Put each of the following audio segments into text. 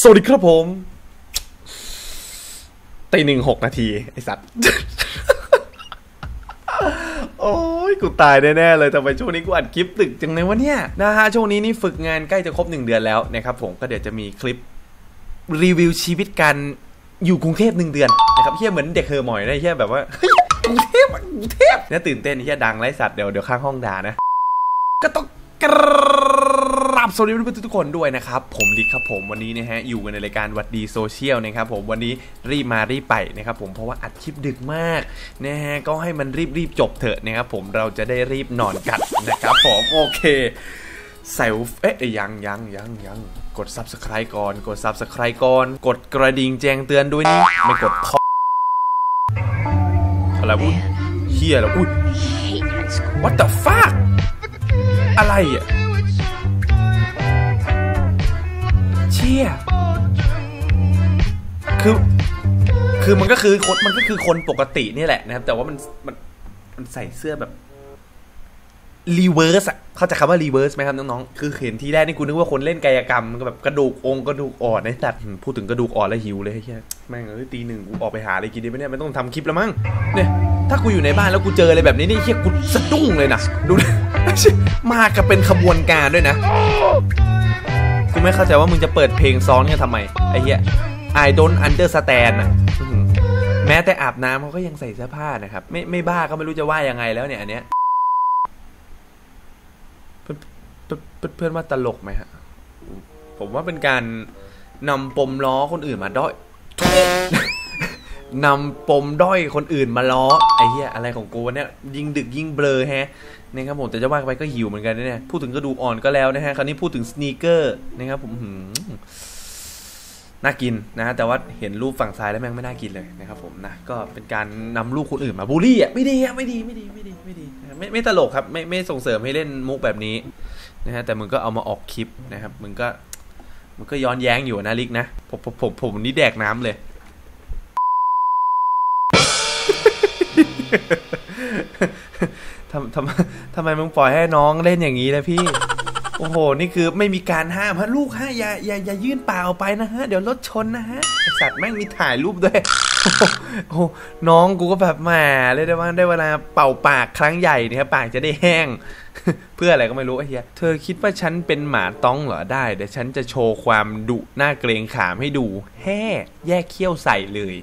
สวัสดีครับผมตีหนึ่งหกนาที ไอสัตว์ โอ้ยกูตายแน่ๆเลยทำไมช่วงนี้กูอัดคลิปดึกจังเลยวะเนี่ยนะฮะช่วงนี้นี่ฝึกงานใกล้จะครบหนึ่งเดือนแล้วนะครับผมก็เดี๋ยวจะมีคลิปรีวิวชีวิตการอยู่กรุงเทพหนึ่งเดือนนะครับเหี้ยเหมือนเด็กเห่อหมอยนะเหี้ยแบบว่ากรุงเทพกรุงเทพเนี่ยตื่นเต้นเหี้ยดังไรสัตว์เดี๋ยวเดี๋ยวข้างห้องด่านะ ก็ต้องกร บสวัสดีเพื่อนๆทุกคนด้วยนะครับ ผมลิกครับผมวันนี้นะฮะอยู่กันในรายการวัดดีโซเชียลนะครับผมวันนี้รีบมารีบไปนะครับผมเพราะว่าอัดคลิปดึกมากนะฮะก็ให้มันรีบรีบๆจบเถอะนะครับผมเราจะได้รีบนอนกันนะครับผมโอเคใส่หูเอ๊ะยังยังยังยังกด subscribe ก่อน กด subscribe ก่อน กดกระดิ่งแจ้งเตือนด้วยนี่ไม่กดพออะไรวะเหี้ยแล้วอุ้ย hate high school. what the fuck อะไรอะ ยคือ คือมันก็คือคนมันก็คือคนปกตินี่แหละนะครับ แต่ว่ามันมันมันใส่เสื้อแบบ reverse อะเข้าใจคำว่า reverse ไหมครับน้องๆ คือเห็นทีแรกนี่กูนึกว่าคนเล่นกายกรรมแบบกระดูกองกระดูกอ่อนไอ้สัตว์พูดถึงกระดูกอ่อนแล้วหิวเลยไอ้เหี้ยแม่งเอ้ยตีหนึ่งกูออกไปหาอะไรกินดีไหมเนี่ยไม่ต้องทำคลิปแล้วมั้งเนี่ยถ้ากูอยู่ในบ้านแล้วกูเจออะไรแบบนี้นี่เฮียกูสะดุ้งเลยนะดูนะมากับเป็นขบวนการด้วยนะ กูไม่เข้าใจว่ามึงจะเปิดเพลงซ้อนกันทำไมไอ้เหี้ย I don't understand อะแม้แต่อาบน้ำเขาก็ยังใส่เสื้อผ้านะครับ ไม่ไม่บ้าก็ไม่รู้จะว่ายังไงแล้วเนี่ยอันเนี้ยเพื่อนเพื่อนว่าตลกไหมฮะ ผมว่าเป็นการนำปมล้อคนอื่นมาด้อย นำปมด้อยคนอื่นมาล้อไอ้เหี้ยอะไรของกูวะเนี่ยยิ่งดึกยิ่งเบลอแฮะนะครับผมแต่จะว่าไปก็หิวเหมือนกันนะเนี่ยพูดถึงกระดูกอ่อนก็แล้วนะฮะคราวนี้พูดถึงสเนีกเกอร์นะครับผมหืมน่ากินนะฮะแต่ว่าเห็นรูปฝั่งซ้ายแล้วแม่งไม่น่ากินเลยนะครับผมนะก็เป็นการนำลูกคนอื่นมาบูลลี่อะไม่ดีอะไม่ดีไม่ดีไม่ดีไม่ดีไม่ไม่ตลกครับไม่ไม่ส่งเสริมให้เล่นมุกแบบนี้นะฮะแต่มึงก็เอามาออกคลิปนะครับมึงก็มึงก็ย้อนแย้งอยู่นะลิกนะผมผมผมผมนี่แดกน้ำเลย ทำทำทำไมมึงปล่อยให้น้องเล่นอย่างนี้ล่ะพี่ โอ้โห นี่คือไม่มีการห้ามฮะลูกฮะอย่าอย่าอย่ายื่นปากออกไปนะฮะ เดี๋ยวรถชนนะฮะไอสัตว์แม่งมีถ่ายรูปด้วยโอ้โหน้องกูก็แบบแหมเลยได้ว่าได้เวลาเป่าปากครั้งใหญ่เนี่ยครับปากจะได้แห้ง เพื่ออะไรก็ไม่รู้ไอ้เหี้ยเธอคิดว่าฉันเป็นหมาต้องเหรอได้เดี๋ยวฉันจะโชว์ความดุหน้าเกรงขามให้ดูแฮ่แยกเขี้ยวใส่เลย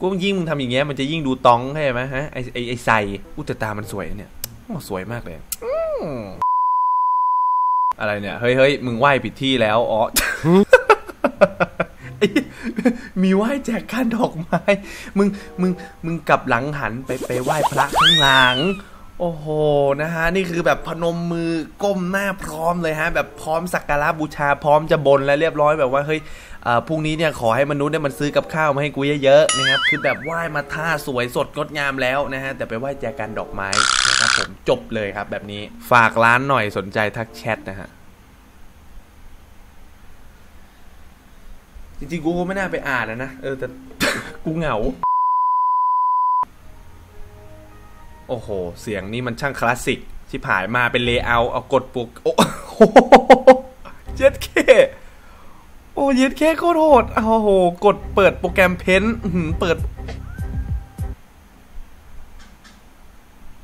กูยิ่งมึงทำอย่างเงี้ยมันจะยิ่งดูต้องใช่ไหมฮะไอไอไอไซอุตตามันสวยเนี่ยโอ้สวยมากเลยอะไรเนี่ยเฮ้ยเฮ้ยมึงไหว้ผิดที่แล้วอ๋อมีไหว้แจกการดอกไม้ มึง มึง มึงกลับหลังหันไปไปไหว้พระข้างหลัง โอ้โห นะฮะ นี่คือแบบพนมมือก้มหน้าพร้อมเลยฮะ แบบพร้อมสักการะบูชาพร้อมจะบนแล้วเรียบร้อยแบบว่าเฮ้ย พรุ่งนี้เนี่ยขอให้มนุษย์เนี่ยมันซื้อกับข้าวมาให้กูเยอะๆนะครับคือแบบไหว้มาท่าสวยสดงดงามแล้วนะฮะแต่ไปไหว้แจกันดอกไม้นะครับผมจบเลยครับแบบนี้ฝากร้านหน่อยสนใจทักแชทนะฮะจริงๆกูก็ไม่น่าไปอ่านนะนะเออแต่กูเหงา โอ้โห เสียงนี้มันช่างคลาสสิกที่ผายมาเป็น layer เอากดปุกโอ้โหเจ็ดเค โอ้เย็ดแข้โคตรโหดโอ้โห กดเปิดโปรแกรม Paint เปิด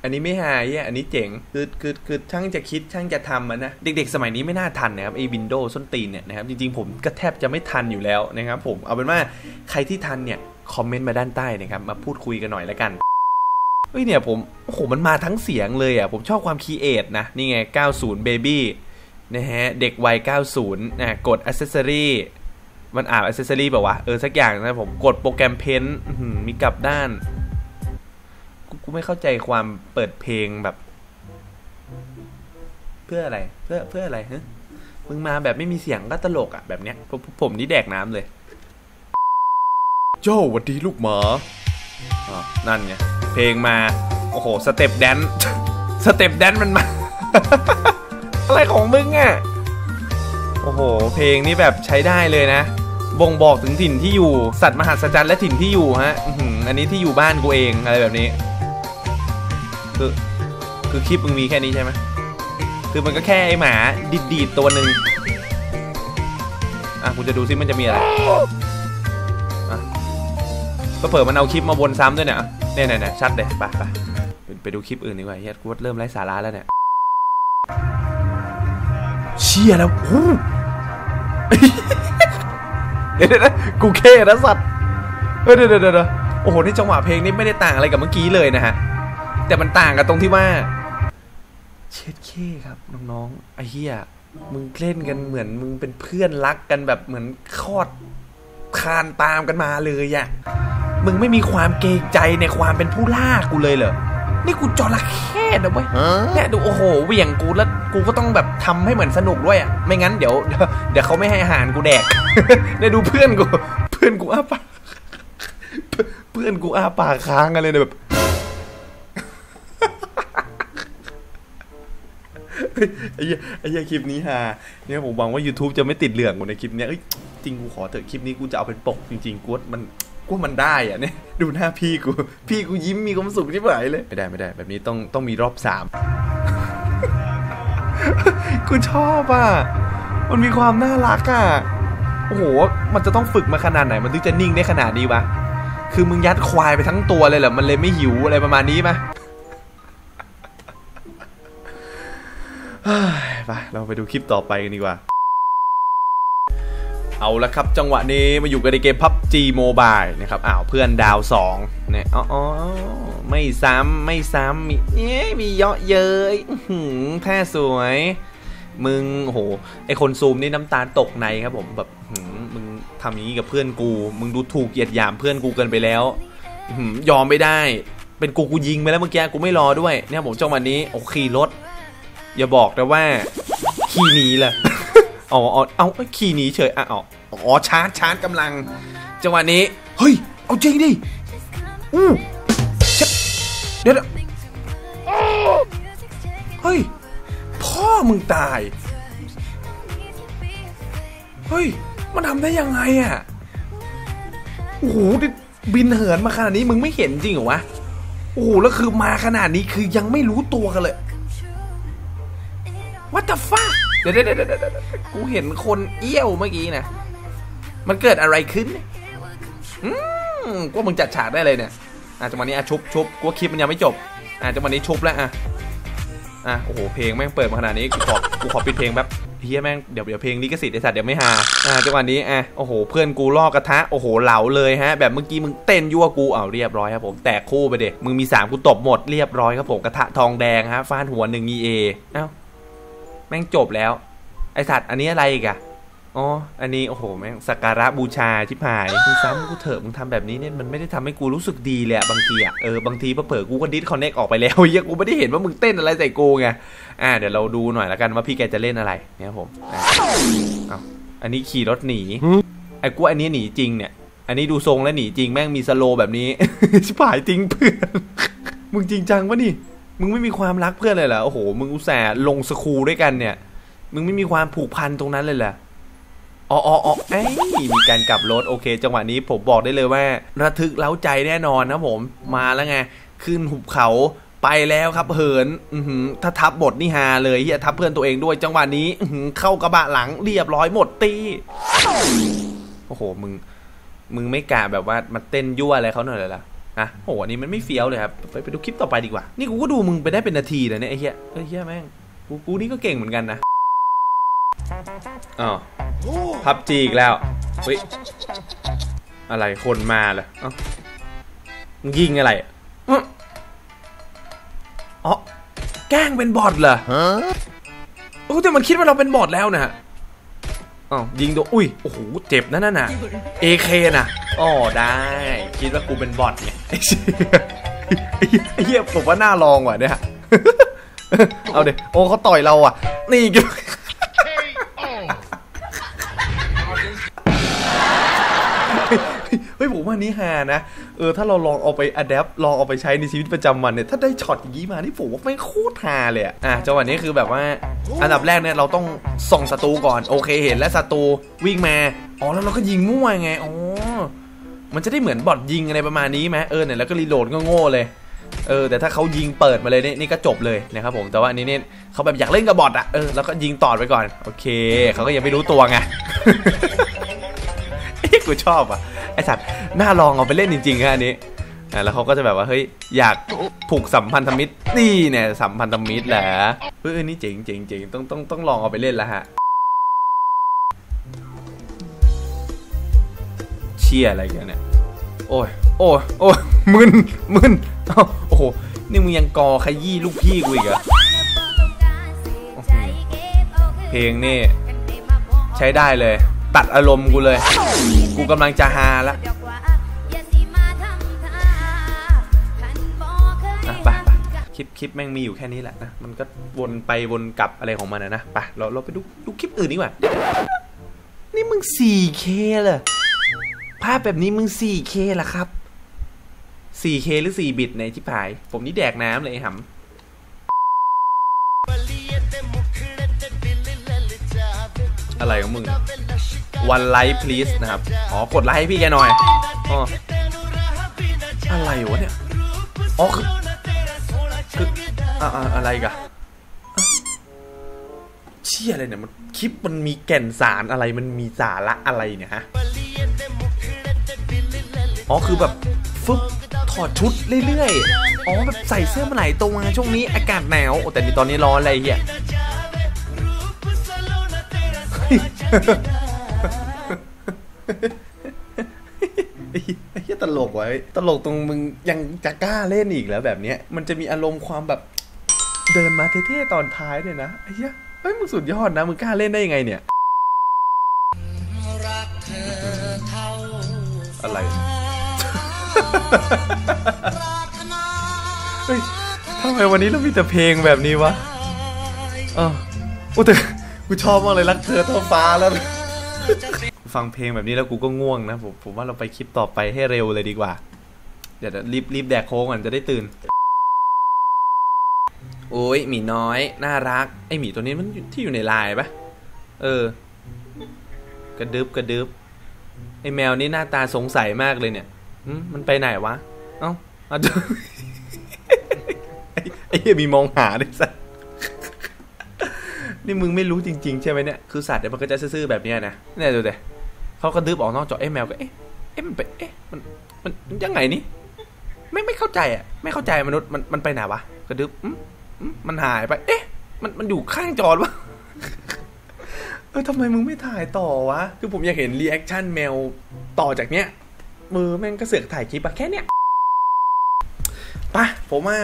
อันนี้ไม่หายอะอันนี้เจ๋ง คือคือคือช่างจะคิดช่างจะทำมันนะ เด็ก ๆ สมัยนี้ไม่น่าทันนะครับไอ้ Windows ส้นตีนเนี่ยนะครับ จริง ๆ ผมก็แทบจะไม่ทันอยู่แล้วนะครับผม เอาเป็นว่าใครที่ทันเนี่ย คอมเมนต์มาด้านใต้นะครับ มาพูดคุยกันหน่อยแล้วกันเฮ้ยเนี่ยผม โอ้โห มันมาทั้งเสียงเลยอะ ผมชอบความคีเอทนะ นี่ไง 90 Baby นะฮะเด็กวัย 90นะกด Accessory มันอ่าน Accessory แบบว่าเออสักอย่างนะผมกดโปรแกรมเพนท์มีกลับด้านกูกูไม่เข้าใจความเปิดเพลงแบบ เพื่ออะไร เพื่อเพื่ออะไรฮะมึงมาแบบไม่มีเสียงก็ตลกอะแบบเนี้ยผมผมผมนี่แดกน้ำเลย โจ้หวัดดีลูกหมาอ๋อนั่นไงเพลงมา โอ้โห step dance step dance มันมา อะไรของมึงอะ โอ้โห เพลงนี้แบบใช้ได้เลยนะ บ่งบอกถึงถิ่นที่อยู่ สัตว์มหัศจรรย์และถิ่นที่อยู่ฮะอันนี้ที่อยู่บ้านกูเองอะไรแบบนี้ คือคือคลิปมึงมีแค่นี้ใช่ไหมคือมันก็แค่ไอหมาดีดๆตัวหนึ่งอะกูจะดูซิมันจะมีอะไรอะก็เปิดมันเอาคลิปมาวนซ้ำด้วยเนี่ยเนี่ยเนี่ยเนี่ยชัดเลยไปไปไปไปดูคลิปอื่นดีกว่าเฮียกูเริ่มไร้สาระแล้วเนี่ย เชี่ยแล้วโอ้เดี๋ยวเดี๋ยวเดี๋ยวกูเคนะสัตว์เออเดี๋ยวเดี๋ยวเดี๋ยวโอ้โหนี่จังหวะเพลงนี่ไม่ได้ต่างอะไรกับเมื่อกี้เลยนะฮะ แต่มันต่างกันตรงที่ว่า เช็ดเคครับน้องๆไอ้เหี้ยมึงเล่นกันเหมือนมึงเป็นเพื่อนรักกันแบบเหมือนคลอดคานตามกันมาเลยอะมึงไม่มีความเกรงใจในความเป็นผู้ล่ากูเลยเหรอ นี่กูจระเข้นะเว้ยเนี่ยดูโอ้โห เหวี่ยงกูแล้ว กูก็ต้องแบบทำให้เหมือนสนุกด้วยอะไม่งั้นเดี๋ยว เดี๋ยวเขาไม่ให้อาหารกูแดกเนี่ยดูเพื่อนกู เพื่อนกูอ้าปากเพื่อนกูอ้าปากค้างกันเลยเนี่ยแบบไอ้ไอ้คลิปนี้ฮาเนี่ยผมหวังว่า YouTube จะไม่ติดเหลืองกูในคลิปเนี้ยจริงกูขอเถอะคลิปนี้กูจะเอาเป็นปกจริงๆกูมันกูมันได้อะเนี่ยดูหน้าพี่กู พี่กูยิ้มมีความสุขที่ไหนเลย ไม่ได้ไม่ได้ แบบนี้ต้องต้องมีรอบสาม กูชอบอะ มันมีความน่ารักอะ โอ้โห มันจะต้องฝึกมาขนาดไหน มันถึงจะนิ่งได้ขนาดนี้วะ คือมึงยัดควายไปทั้งตัวเลยเหรอ มันเลยไม่หิวอะไรประมาณนี้ปะเฮ้ยไป เราไปดูคลิปต่อไปกันดีกว่า เอาละครับ จังหวะนี้มาอยู่กันในเกม PUBG Mobile นะครับอ้าวเพื่อนดาว2เนี่ยอ๋อไม่ซ้ำไม่ซ้ำมีเอ๊มีเยอะเย้ยหือแท้สวย มึงโอ้โหไอคนซูมนี่น้ำตาตกในครับผมแบบหือมึงทำอย่างนี้กับเพื่อนกู มึงดูถูกเหยียดหยามเพื่อนกูเกินไปแล้วหือยอมไม่ได้ เป็นกูกูยิงไปแล้วเมื่อกี้กูไม่รอด้วยเนี่ยผมจังหวะนี้โอ้ขี่รถอย่าบอกนะว่าขี่หนีเลย อ๋อเอาขี่หนีเฉยอะอ๋อชาร์จชาร์จกำลัง จังหวะนี้ เฮ้ย เอาจริงดิอู้เดี๋ยวเดี๋ยวเฮ้ย พ่อมึงตาย เฮ้ย มันทำได้ยังไงอะโอ้โหบินเหินมาขนาดนี้มึงไม่เห็นจริงเหรอวะ โอ้โห แล้วคือมาขนาดนี้คือยังไม่รู้ตัวกันเลย What the fuck เดี๋ยวเดี๋ยว เดี๋ยวเดี๋ยวเดี๋ยวกูเห็นคนเอี้ยวเมื่อกี้นะ มันเกิดอะไรขึ้น อืมกูว่ามึงจัดฉากได้เลยเนี่ย อะจังหวะนี้อะชุบชุบกูว่าคลิปมันยังไม่จบ อะจังหวะนี้ชุบแล้วอะ อะโอ้โหเพลงแม่งเปิดมาขนาดนี้กูขอกูขอปิดเพลงแป๊บเฮียแม่งเดี๋ยวเดี๋ยวเพลงลิขสิทธิ์ไอสัตว์เดี๋ยวไม่ฮาอะจังหวะนี้อะโอ้โหเพื่อนกูลอกกระทะโอ้โหเหลาเลยฮะ แบบเมื่อกี้มึงเต้นยั่วกูอ้าวเรียบร้อยครับผมแตกคู่ไปเด็มึงมีสามกูตบหมดเรียบร้อยครับผมกระทะทองแดงฮะฟาดหัวหนึ่ง EA เอ้า แม่งจบแล้ว ไอสัตว์อันนี้อะไรอีกอะอ๋อ อันนี้โอ้โหแม่งสักการะบูชาชิบหายมึงซ้ำกูเถอะมึงทำแบบนี้เนี่ยมันไม่ได้ทำให้กูรู้สึกดีเลยอะบางทีอะเออบางทีเผลอๆกูก็ disconnect ออกไปแล้วเฮียกูไม่ได้เห็นว่ามึงเต้นอะไรใส่กูไงอ่าเดี๋ยวเราดูหน่อยละกันว่าพี่แกจะเล่นอะไรเนี่ยผมอะเอาอันนี้ขี่รถหนีไอ้กูอันนี้หนีจริงเนี่ย อันนี้ดูทรงแล้วหนีจริงแม่งมี slow แบบนี้ชิบหายจริงเพื่อนมึงจริงจังปะนี่ มึงไม่มีความรักเพื่อนเลยเหรอโอ้โห มึงอุตส่าห์ลงสคูด้วยกันเนี่ย มึงไม่มีความผูกพันตรงนั้นเลยเหรออ๋ออ๋ออ๋อเอ้ยมีการกลับรถโอเค จังหวะนี้ผมบอกได้เลยว่า ระทึกเล้าใจแน่นอนนะผม มาแล้วไง ขึ้นหุบเขาไปแล้วครับเหินอือหือถ้าทับบทนี่ฮาเลยเฮียทับเพื่อนตัวเองด้วย จังหวะนี้อเข้ากระบะหลังเรียบร้อยหมดตีโอ้โหมึง มึงไม่กล้าแบบว่ามาเต้นยั่วอะไรเขาหน่อยเลยล่ะ อะโหอันนี้มันไม่เฟี้ยวเลยครับไปไปดูคลิปต่อไปดีกว่า นี่กูก็ดูมึงไปได้เป็นนาทีเลยเนี่ยไอ้เหี้ยเอ้ยเหี้ยแม่งกูกูนี่ก็เก่งเหมือนกันนะอ๋อพับจีอีกแล้วเฮ้ยอะไรคนมาเลยเอ้ามึงยิงอะไรอื้ออ๋อแกล้งเป็นบอทเหรอโอ้แต่มันคิดว่าเราเป็นบอทแล้วนะฮะ อ๋อยิงโดนอุ้ย โอ้โห เจ็บนะนั่นน่ะ AK น่ะอ๋อได้ คิดว่ากูเป็นบอทไงไอ้เหี้ยไอ้เหี้ยไอ้เหี้ยผมว่าน่าลองว่ะเนี่ยเอาเดี๋ยวโอ้เขาต่อยเราอะ นี่ก็เฮ้ยผมว่านี้ฮานะ เออถ้าเราลองเอาไปอัดแอปลองเอาไปใช้ในชีวิตประจำวันเนี่ยถ้าได้ช็อตอย่างนี้มานี่ผมว่าไม่โคตรฮาเลยอะอะจังหวะนี้คือแบบว่าอันดับแรกเนี่ยเราต้องส่องศัตรูก่อนโอเคเห็นแล้วศัตรูวิ่งมาอ๋อแล้วเราก็ยิงมั่วไงอ๋อมันจะได้เหมือนบอทยิงอะไรประมาณนี้ไหมเออเนี่ยแล้วก็รีโหลดก็โง่เลยเออแต่ถ้าเขายิงเปิดมาเลยนี่นี่ก็จบเลยนะครับผมแต่ว่าอันนี้เนี่ยเขาแบบอยากเล่นกับบอทอะเออแล้วก็ยิงต่อไปก่อน โอเคเขาก็ยังไม่รู้ตัวไงกูชอบอะ ไอสัตว์น่าลองเอาไปเล่นจริงๆฮะอันนี้อะแล้วเขาก็จะแบบว่าเฮ้ยอยากผูกสัมพันธมิตรนี่เนี่ยสัมพันธมิตรแหละเฮ้ยนี่เจ๋งเจ๋งเจ๋งต้องต้องต้องลองเอาไปเล่นแล้วฮะเชี่ยอะไรกันเนี่ยโอ้ยโอ้ยโอ้ยมึนมึนเอ้าโอ้โหนี่มึงยังกอขยี้ลูกพี่กูอีกเหรอเพลงนี่ ใช้ได้เลย ตัดอารมณ์กูเลย กูกำลังจะฮาละไปไปคลิปคลิปแม่งมีอยู่แค่นี้แหละนะ มันก็วนไปวนกลับอะไรของมันนะนะไปเราเราไปดูดูคลิปอื่นดีกว่า นี่มึง 4K เหรอภาพแบบนี้มึง 4K เหรอครับ 4K หรือ 4 บิตในที่ผาย ผมนี่แดกน้ำเลยหำอะไรของมึง one like please นะครับ อ๋อ กดไลค์ให้พี่แกหน่อยอ๋ออะไรวะเนี่ย อ๋อ คือคืออะอะอะไรกันเชี่ยอะไรเนี่ย มันคลิปมันมีแก่นสารอะไร มันมีสาระอะไรเนี่ยฮะ อ๋อ คือแบบฟึบถอดชุดเรื่อยๆ อ๋อ แบบใส่เสื้อมาหลตรงมาช่วงนี้อากาศหนาวแต่นี่ตอนนี้ร้อนอะไรเหี้ย ไอ้เหี้ยตลกไว้ตลกตรงมึงยังจะกล้าเล่นอีกแล้วแบบเนี้ย มันจะมีอารมณ์ความแบบ เดินมาเท่ๆตอนท้ายเนี่ยนะไอ้เหี้ยเฮ้ยมึงสุดยอดนะมึงกล้าเล่นได้ยังไงเนี่ย อะไรเฮ้ยทำไมวันนี้เรามีแต่เพลงแบบนี้วะเอออุยแต่กูชอบมากเลยรักเธอเท่าฟ้าแล้ว ฟังเพลงแบบนี้แล้วกูก็ง่วงนะผมผมว่าเราไปคลิปต่อไปให้เร็วเลยดีกว่า เดี๋ยวรีบรีบแดกโค้งก่อนจะได้ตื่น โอ้ยหมีน้อย น่ารัก ไอหมีตัวนี้มันที่อยู่ในลายปะเออ กระดึบกระดึบไอแมวนี่หน้าตาสงสัยมากเลยเนี่ยมันไปไหนวะ เอ้าเอาดูไอ้ไอ้เหี้ยมีมองหาด้วยสัส นี่มึงไม่รู้จริงๆ ใช่ไหมเนี่ย คือสัตว์เนี่ยมันก็จะซื่อๆแบบเนี้ยนะเนี่ยดูดิเขาก็ดึบออกนอกจอเอ๊ะแมวก็เอ๊ะเอ๊ะมันไปเอ๊ะมันมันยังไงนี่ไม่ไม่เข้าใจอะ ไม่เข้าใจมนุษย์มันมันไปไหนวะกระดึบอืมอืมมันหายไป เอ๊ะ มันมันอยู่ข้างจอวะเออทำไมมึงไม่ถ่ายต่อวะ คือผมอยากเห็น reaction แมวต่อจากเนี้ยมือแม่งก็เสือกถ่ายคลิปอะแค่เนี้ยปะผมว่า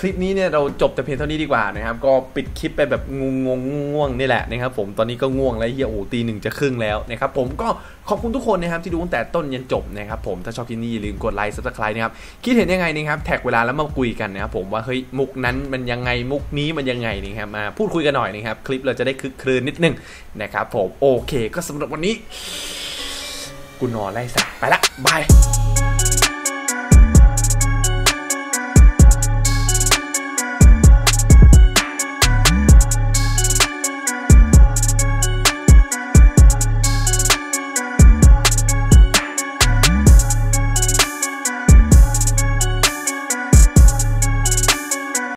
คลิปนี้เนี่ยเราจบแต่เพียงเท่านี้ดีกว่านะครับ ก็ปิดคลิปไปแบบงงงๆง่วงนี่แหละนะครับผมตอนนี้ก็ง่วงแล้วเฮียโอ้ตีหนึ่งจะครึ่งแล้วนะครับผมก็ขอบคุณทุกคนนะครับที่ดูตั้งแต่ต้นยันจบนะครับผมถ้าชอบคลิปนี้อย่าลืมกด like subscribe นะครับคิดเห็นยังไงนะครับ tag เวลาแล้วมาคุยกันนะครับผมว่าเฮ้ยมุกนั้นมันยังไงมุกนี้มันยังไงนะครับมาพูดคุยกันหน่อยนะครับคลิปเราจะได้คึกครื้นนิดนึงนะครับผมโอเค ก็สำหรับวันนี้กูนอนไอ้สัตว์ไปละบาย